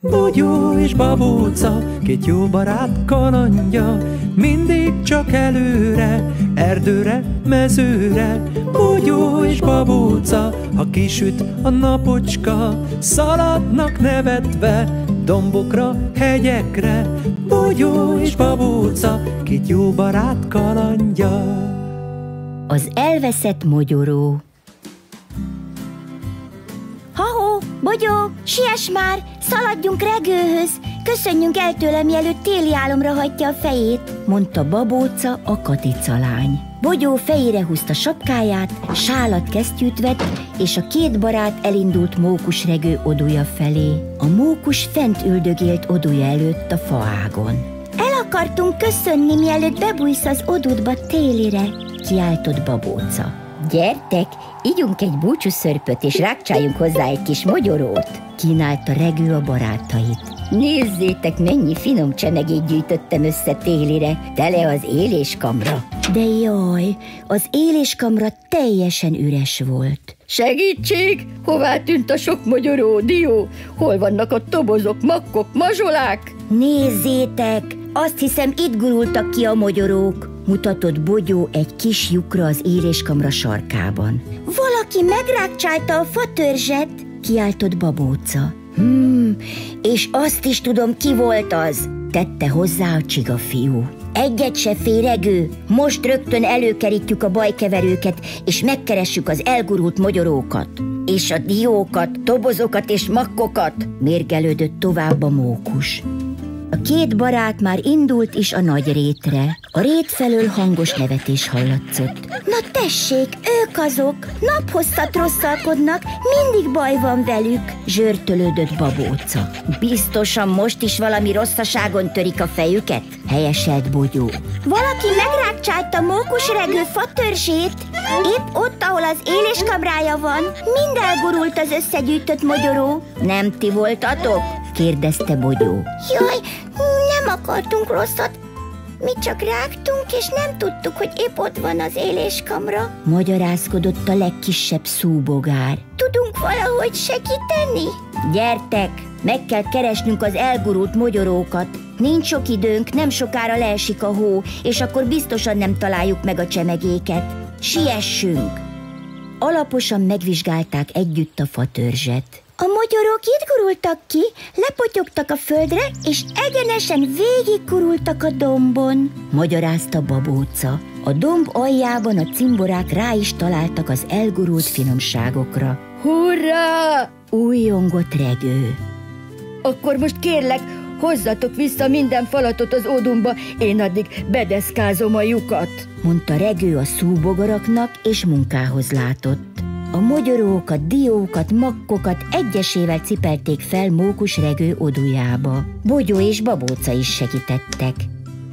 Bogyó és babóca, két jó barát kalandja, mindig csak előre, erdőre, mezőre. Bogyó és babóca, ha kisüt a napocska, szaladnak nevetve, dombokra, hegyekre. Bogyó és babóca, két jó barát kalandja. Az elveszett mogyoró Bogyó, siess már, szaladjunk regőhöz, köszönjünk el tőle, mielőtt téli álomra hagyja a fejét, mondta babóca a katicalány. Bogyó fejére húzta sapkáját, sálat kesztyűt vett, és a két barát elindult mókus regő odúja felé. A mókus fent üldögélt odúja előtt a faágon. El akartunk köszönni, mielőtt bebújsz az odudba télire, kiáltott babóca. Gyertek, ígyunk egy búcsúszörpöt, és rákcsáljunk hozzá egy kis mogyorót, kínálta regő a barátait. Nézzétek, mennyi finom csemegét gyűjtöttem össze télire, tele az éléskamra. De jaj, az éléskamra teljesen üres volt. Segítség! Hová tűnt a sok magyaró, dió? Hol vannak a tobozok, makkok, mazsolák? Nézzétek! Azt hiszem, itt gurultak ki a mogyorók, mutatott Bogyó egy kis lyukra az éléskamra sarkában. Valaki megrákcsálta a fatörzset, kiáltott babóca. Hmm, és azt is tudom, ki volt az, tette hozzá a csiga fiú. Egyet se féregő, most rögtön előkerítjük a bajkeverőket, és megkeressük az elgurult mogyorókat. És a diókat, tobozokat és makkokat, mérgelődött tovább a mókus. A két barát már indult is a nagy rétre. A rét felől hangos nevetés hallatszott. Na tessék, ők azok, naphosszat rosszalkodnak, mindig baj van velük, zsörtölődött babóca. Biztosan most is valami rosszaságon törik a fejüket, helyeselt Bogyó. Valaki megrákcsálta mókus regő fatörzsét, épp ott, ahol az éléskamrája van, mind elgurult az összegyűjtött mogyoró. Nem ti voltatok? kérdezte Bogyó. Jaj, akartunk rosszat, mi csak rágtunk, és nem tudtuk, hogy épp ott van az éléskamra. Magyarázkodott a legkisebb szúbogár. Tudunk valahogy segíteni? Gyertek, meg kell keresnünk az elgurult mogyorókat. Nincs sok időnk, nem sokára leesik a hó, és akkor biztosan nem találjuk meg a csemegéket. Siessünk! Alaposan megvizsgálták együtt a fatörzset. A mogyorok itt gurultak ki, lepotyogtak a földre, és egyenesen végigkurultak a dombon. Magyarázta babóca. A domb aljában a cimborák rá is találtak az elgurult finomságokra. Hurrá! Újongott regő. Akkor most kérlek, hozzatok vissza minden falatot az ódumba, én addig bedeszkázom a lyukat, mondta regő a szúbogaraknak, és munkához látott. A mogyorókat, diókat, makkokat egyesével cipelték fel mókus regő odujába. Bogyó és babóca is segítettek.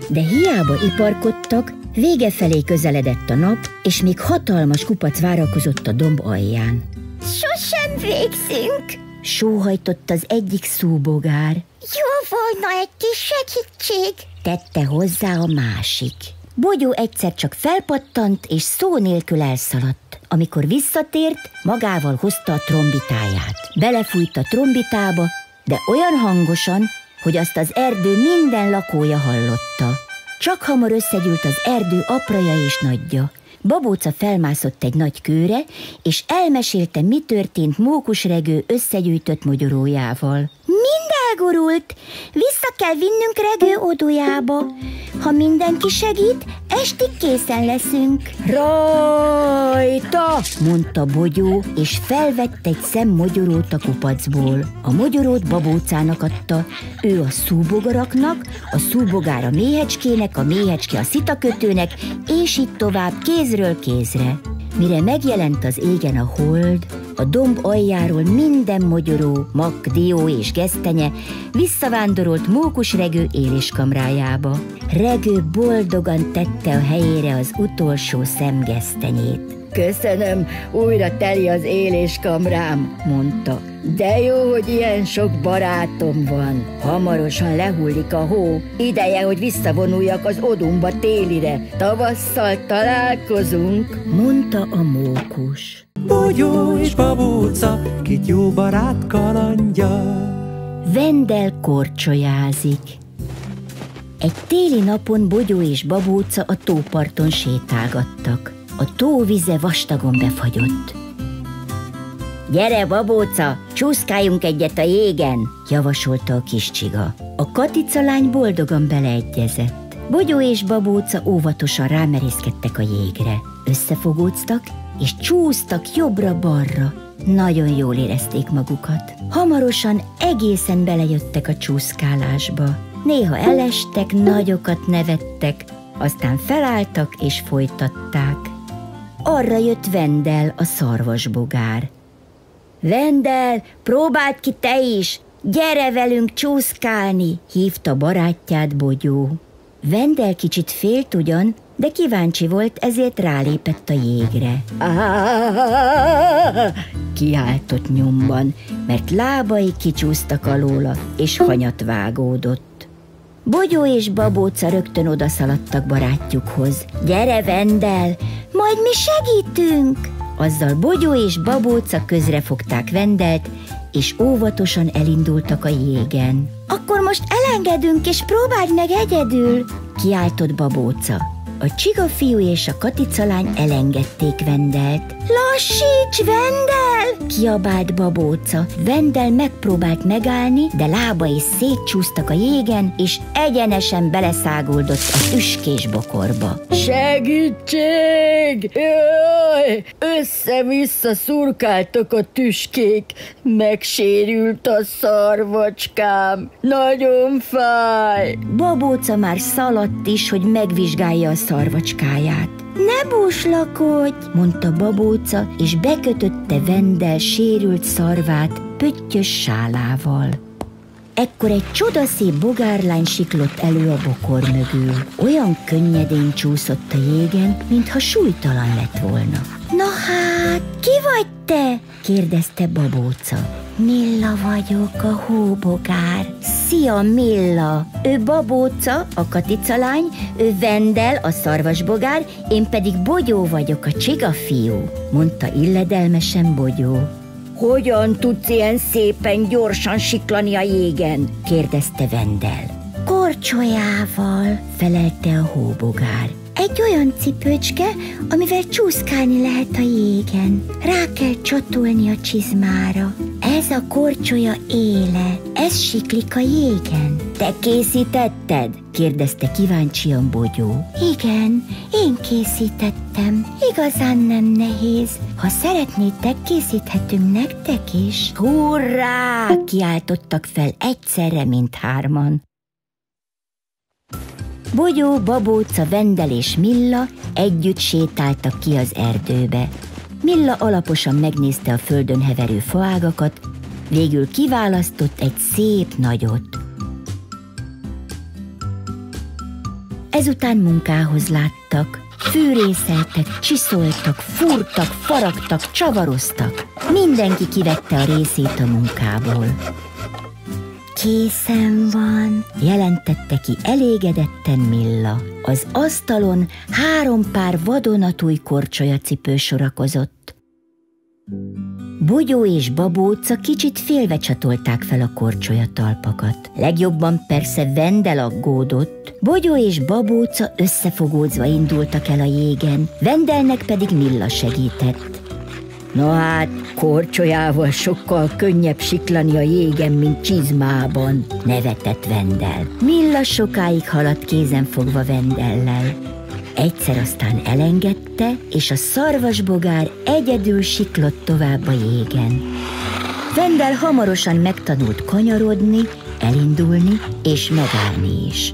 De hiába iparkodtak, vége felé közeledett a nap, és még hatalmas kupac várakozott a domb alján. Sosem végzünk, sóhajtott az egyik szúbogár. Jó volna egy kis segítség, tette hozzá a másik. Bogyó egyszer csak felpattant, és szó nélkül elszaladt. Amikor visszatért, magával hozta a trombitáját. Belefújt a trombitába, de olyan hangosan, hogy azt az erdő minden lakója hallotta. Csak hamar összegyűlt az erdő apraja és nagyja. Babóca felmászott egy nagy kőre, és elmesélte, mi történt mókusregő összegyűjtött mogyorójával. Mind elgurult, vissza kell vinnünk regő odójába. Ha mindenki segít, estig készen leszünk. Rajta, mondta Bogyó, és felvett egy szem mogyorót a kupacból. A mogyorót babócának adta, ő a szúbogaraknak, a szúbogár a méhecskének, a méhecske a szitakötőnek, és így tovább kézről kézre. Mire megjelent az égen a hold, a domb aljáról minden mogyoró, mak, dió és gesztenye visszavándorolt mókus regő éléskamrájába. Regő boldogan tette a helyére az utolsó szemgesztenyét. Köszönöm, újra teli az éléskamrám, mondta. De jó, hogy ilyen sok barátom van. Hamarosan lehullik a hó. Ideje, hogy visszavonuljak az odumba télire. Tavasszal találkozunk, mondta a mókus. Bogyó és babóca, két jó barát kalandja. Vendel korcsolyázik. Egy téli napon Bogyó és Babóca a tóparton sétálgattak. A tó vize vastagon befagyott. Gyere, babóca, csúszkáljunk egyet a jégen, javasolta a kis csiga. A Katica lány boldogan beleegyezett. Bogyó és babóca óvatosan rámerészkedtek a jégre. Összefogóztak, és csúsztak jobbra-balra. Nagyon jól érezték magukat. Hamarosan egészen belejöttek a csúszkálásba. Néha elestek, nagyokat nevettek, aztán felálltak és folytatták. Arra jött Vendel, a szarvasbogár. Vendel, próbáld ki te is! Gyere velünk csúszkálni! hívta barátját Bogyó. Vendel kicsit félt ugyan, de kíváncsi volt, ezért rálépett a jégre. Kiáltott nyomban, mert lábai kicsúsztak alóla, és hanyat vágódott. Bogyó és Babóca rögtön odaszaladtak barátjukhoz. Gyere, Vendel, majd mi segítünk! Azzal Bogyó és Babóca közrefogták Vendelt, és óvatosan elindultak a jégen. Akkor most elengedünk, és próbáld meg egyedül, kiáltott Babóca. A csiga fiú és a Katica lány elengedték Vendelt. Lassíts, Vendel! Kiabált Babóca. Vendel megpróbált megállni, de lábai szétcsúsztak a jégen, és egyenesen beleszáguldott a üskés bokorba. Segítség! Jaj! Össze-vissza szurkáltak a tüskék, megsérült a szarvacskám, nagyon fáj. Babóca már szaladt is, hogy megvizsgálja a szarvacskáját. Ne búslakodj, mondta Babóca, és bekötötte Vendel sérült szarvát pöttyös sálával. Ekkor egy csodaszép bogárlány siklott elő a bokor mögül. Olyan könnyedén csúszott a jégen, mintha súlytalan lett volna. Na hát, ki vagy te? kérdezte Babóca. Milla vagyok, a hóbogár. Szia, Milla! Ő Babóca, a Katica lány, ő Vendel, a szarvasbogár, én pedig Bogyó vagyok, a csiga fiú, mondta illedelmesen Bogyó. Hogyan tudsz ilyen szépen gyorsan siklani a jégen? kérdezte Vendel. Korcsolyával, felelte a hóbogár. Egy olyan cipőcske, amivel csúszkálni lehet a jégen. Rá kell csatolni a csizmára. Ez a korcsolya éle, ez siklik a jégen. Te készítetted? kérdezte kíváncsian Bogyó. Igen, én készítettem. Igazán nem nehéz. Ha szeretnétek, készíthetünk nektek is. Hurrá! kiáltottak fel egyszerre, mint hárman. Bogyó, Babóca, Vendel és Milla együtt sétáltak ki az erdőbe. Milla alaposan megnézte a földön heverő faágakat, végül kiválasztott egy szép nagyot. Ezután munkához láttak, fűrészeltek, csiszoltak, fúrtak, faragtak, csavaroztak. Mindenki kivette a részét a munkából. Készen van, jelentette ki elégedetten Milla. Az asztalon három pár vadonatúj korcsolyacipő sorakozott. Bogyó és Babóca kicsit félve csatolták fel a korcsolya talpakat. Legjobban persze Vendel aggódott. Bogyó és Babóca összefogódzva indultak el a jégen, Vendelnek pedig Milla segített. Na hát, korcsolyával sokkal könnyebb siklani a jégen, mint csizmában, nevetett Vendel. Milla sokáig haladt kézen fogva Vendellel. Egyszer aztán elengedte, és a szarvasbogár egyedül siklott tovább a jégen. Vendel hamarosan megtanult kanyarodni, elindulni és megállni is.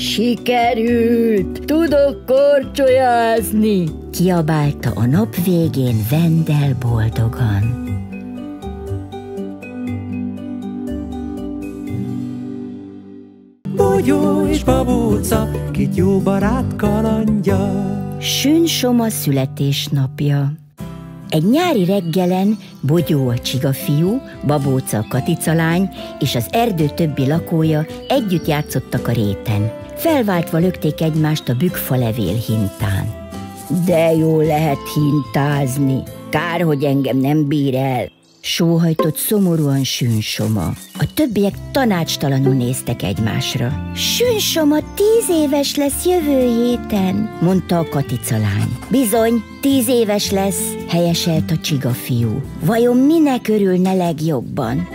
Sikerült! Tudok korcsolyázni! Kiabálta a nap végén Vendel boldogan. Bogyó és babóca, két jó barát kalandja. Sün Soma születésnapja. Egy nyári reggelen Bogyó a csiga fiú, Babóca a Katica lány és az erdő többi lakója együtt játszottak a réten. Felváltva lökték egymást a bükfa levél hintán. De jó lehet hintázni. Kár, hogy engem nem bír el. Sóhajtott szomorúan Sünsoma. A többiek tanácstalanul néztek egymásra. Sünsoma tíz éves lesz jövő héten, mondta a Katica lány. Bizony, tíz éves lesz, helyeselt a csiga fiú. Vajon minek örülne legjobban?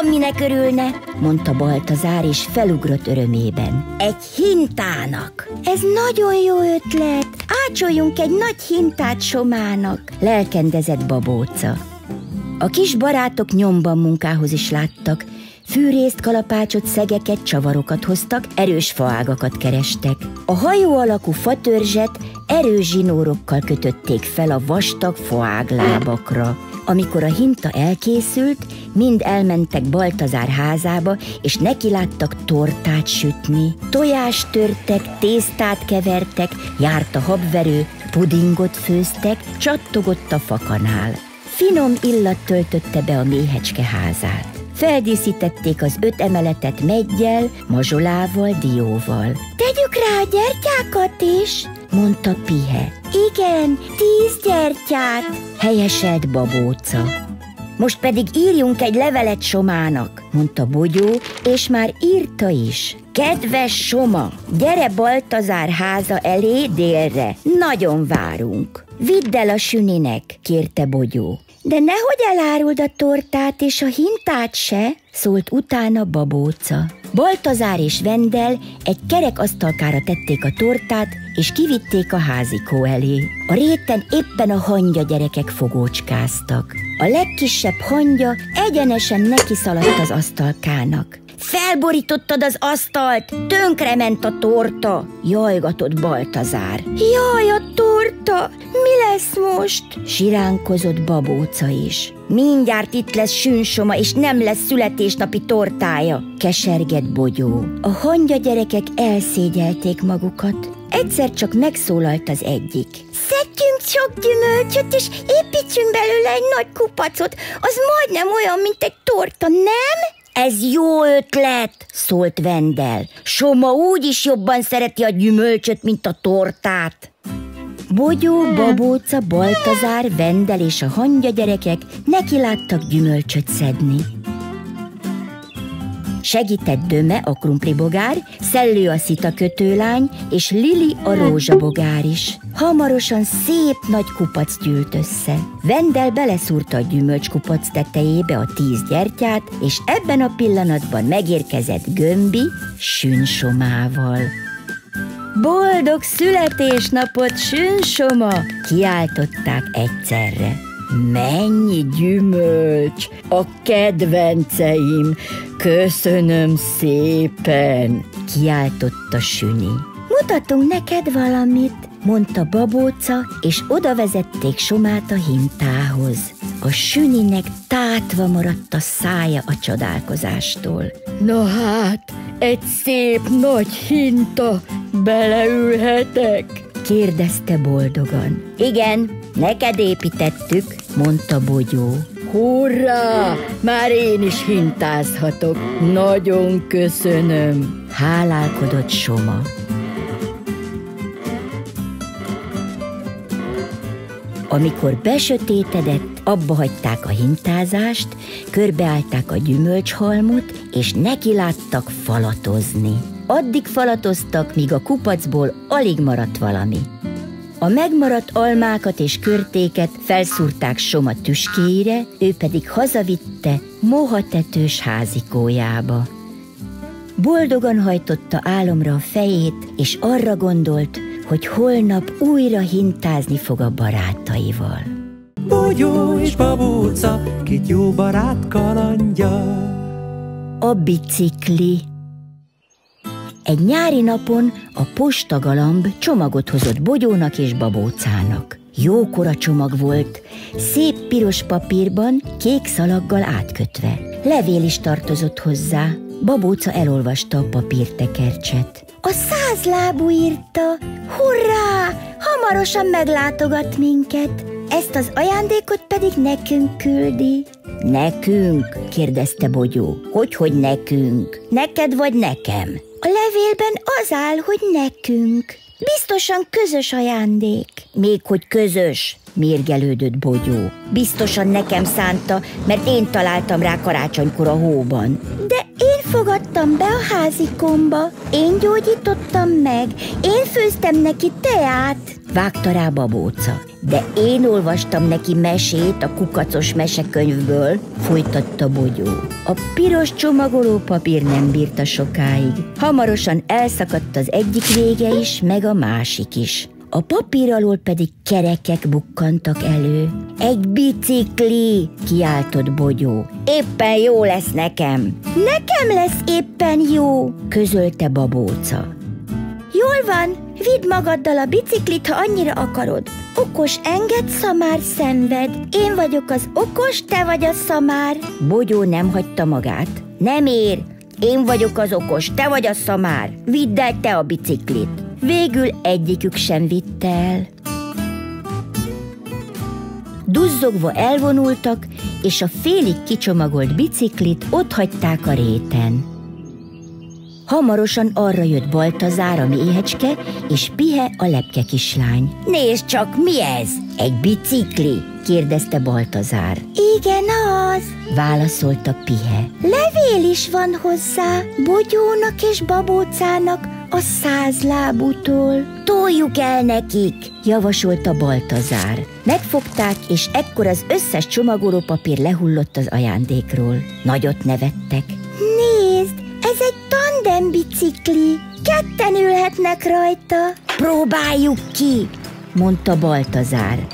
Tudom, minek örülne, mondta Baltazár, és felugrott örömében. Egy hintának. Ez nagyon jó ötlet. Ácsoljunk egy nagy hintát Somának, lelkendezett Babóca. A kis barátok nyomban munkához is láttak, fűrészt, kalapácsot, szegeket, csavarokat hoztak, erős faágakat kerestek. A hajó alakú fatörzset erős zsinórokkal kötötték fel a vastag faáglábakra. Amikor a hinta elkészült, mind elmentek Baltazár házába, és neki láttak tortát sütni. Tojást törtek, tésztát kevertek, járt a habverő, pudingot főztek, csattogott a fakanál. Finom illat töltötte be a méhecske házát. Feldíszítették az öt emeletet meggyel, mazsolával, dióval. Tegyük rá a gyertyákat is, mondta Pihe. Igen, tíz gyertyát, helyeselt babóca. Most pedig írjunk egy levelet Somának, mondta Bogyó, és már írta is. Kedves Soma, gyere Baltazár háza elé délre, nagyon várunk. Vidd el a süninek, kérte Bogyó. De nehogy eláruld a tortát és a hintát se, szólt utána babóca. Baltazár és Vendel egy kerek asztalkára tették a tortát, és kivitték a házikó elé. A réten éppen a hangya gyerekek fogócskáztak. A legkisebb hangya egyenesen neki szaladt az asztalkának. Felborítottad az asztalt, tönkrement a torta, jajgatott Baltazár. Jaj, a torta, mi lesz most? Siránkozott babóca is. Mindjárt itt lesz sünsoma, és nem lesz születésnapi tortája, keserget Bogyó. A hangya gyerekek elszégyelték magukat. Egyszer csak megszólalt az egyik. Szedjünk sok gyümölcsöt, és építsünk belőle egy nagy kupacot. Az majdnem olyan, mint egy torta, nem? Ez jó ötlet, szólt Vendel. Soma úgy is jobban szereti a gyümölcsöt, mint a tortát. Bogyó, Babóca, Baltazár, Vendel és a hangya gyerekek neki láttak gyümölcsöt szedni. Segített Döme a krumplibogár, Szellő a szitakötőlány, és Lili a rózsabogár is. Hamarosan szép nagy kupac gyűlt össze. Vendel beleszúrta a gyümölcskupac tetejébe a tíz gyertyát, és ebben a pillanatban megérkezett Gömbi sünsomával. Boldog születésnapot, sünsoma! Kiáltották egyszerre. Mennyi gyümölcs, a kedvenceim, köszönöm szépen, kiáltotta Süni. Mutatunk neked valamit, mondta Babóca, és oda vezették Somát a hintához. A Süninek tátva maradt a szája a csodálkozástól. Na hát, egy szép nagy hinta, beleülhetek? kérdezte boldogan. Igen, neked építettük, mondta Bogyó. Hurrá! Már én is hintázhatok. Nagyon köszönöm. Hálálkodott Soma. Amikor besötétedett, abba hagyták a hintázást, körbeállták a gyümölcshalmot, és neki láttak falatozni. Addig falatoztak, míg a kupacból alig maradt valami. A megmaradt almákat és körtéket felszúrták Soma tüskéire, ő pedig hazavitte mohatetős házikójába. Boldogan hajtotta álomra a fejét, és arra gondolt, hogy holnap újra hintázni fog a barátaival. Bogyó és babóca, két jó barát kalandja. A bicikli egy nyári napon a postagalamb csomagot hozott Bogyónak és Babócának. Jókora csomag volt, szép piros papírban, kék szalaggal átkötve. Levél is tartozott hozzá. Babóca elolvasta a papírtekercset. A százlábú írta, hurrá, hamarosan meglátogat minket. Ezt az ajándékot pedig nekünk küldi. Nekünk? kérdezte Bogyó. Hogy, hogy nekünk? Neked vagy nekem? A levélben az áll, hogy nekünk. Biztosan közös ajándék. Még hogy közös. Mérgelődött Bogyó. Biztosan nekem szánta, mert én találtam rá karácsonykor a hóban. De én fogadtam be a házikomba, én gyógyítottam meg, én főztem neki teát. Vágta rá babóca. De én olvastam neki mesét a kukacos mesekönyvből, folytatta Bogyó. A piros csomagoló papír nem bírta sokáig. Hamarosan elszakadt az egyik vége is, meg a másik is. A papír alól pedig kerekek bukkantak elő. Egy bicikli, kiáltott Bogyó. Éppen jó lesz nekem. Nekem lesz éppen jó, közölte babóca. Jól van, vidd magaddal a biciklit, ha annyira akarod. Okos enged, szamár szenved. Én vagyok az okos, te vagy a szamár. Bogyó nem hagyta magát. Nem ér, én vagyok az okos, te vagy a szamár. Vidd el te a biciklit. Végül egyikük sem vitte el. Duzzogva elvonultak, és a félig kicsomagolt biciklit ott hagyták a réten. Hamarosan arra jött Baltazár a méhecske, és Pihe a lepke kislány. Nézd csak, mi ez? Egy bicikli? kérdezte Baltazár. Igen, az, válaszolta Pihe. Levél is van hozzá, Bogyónak és Babócának a százlábútól. Toljuk el nekik, javasolta Baltazár. Megfogták, és ekkor az összes csomagolópapír lehullott az ajándékról. Nagyot nevettek. Nézd, ez egy tandem bicikli. Ketten ülhetnek rajta. Próbáljuk ki, mondta Baltazár.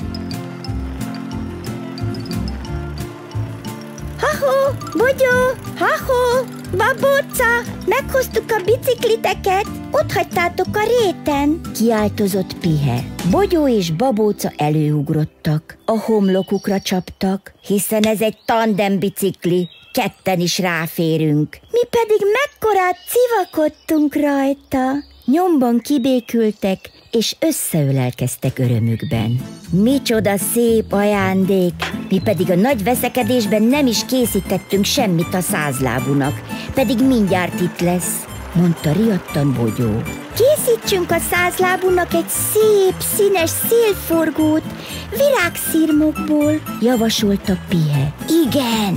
Ha-ho, Bogyó, ha-ho, babóca, meghoztuk a bicikliteket, ott hagytátok a réten. Kiáltozott Pihe. Bogyó és babóca előugrottak, a homlokukra csaptak, hiszen ez egy tandem bicikli, ketten is ráférünk. Mi pedig mekkorát civakodtunk rajta. Nyomban kibékültek, és összeölelkeztek örömükben. Micsoda szép ajándék! Mi pedig a nagy veszekedésben nem is készítettünk semmit a százlábunak, pedig mindjárt itt lesz, mondta riadtan Bogyó. Készítsünk a százlábunak egy szép, színes szélforgót, virágszirmokból, javasolta Pihe. Igen,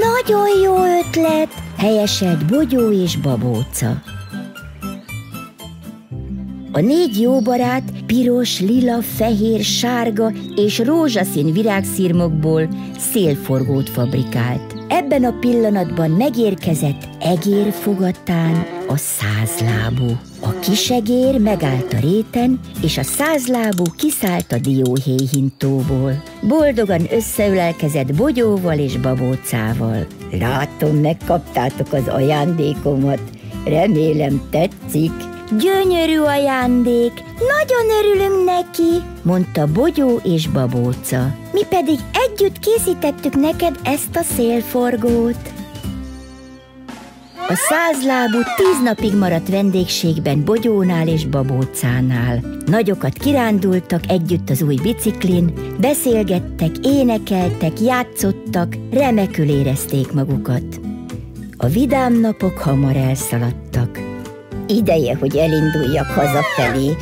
nagyon jó ötlet, helyeselt Bogyó és Babóca. A négy jó barát piros, lila, fehér, sárga és rózsaszín virágszirmokból szélforgót fabrikált. Ebben a pillanatban megérkezett egér fogatán a százlábú. A kisegér megállt a réten, és a százlábú kiszállt a dióhéjhintóból. Boldogan összeülelkezett bogyóval és babócával. Látom, megkaptátok az ajándékomat. Remélem tetszik. Gyönyörű ajándék, nagyon örülünk neki, mondta Bogyó és Babóca. Mi pedig együtt készítettük neked ezt a szélforgót. A százlábú tíz napig maradt vendégségben Bogyónál és Babócánál. Nagyokat kirándultak együtt az új biciklin, beszélgettek, énekeltek, játszottak, remekül érezték magukat. A vidám napok hamar elszaladtak. Ideje, hogy elinduljak hazafelé.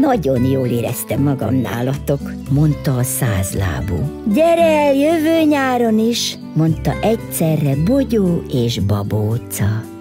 Nagyon jól éreztem magam nálatok, mondta a százlábú. Gyere el jövő nyáron is, mondta egyszerre Bogyó és Babóca.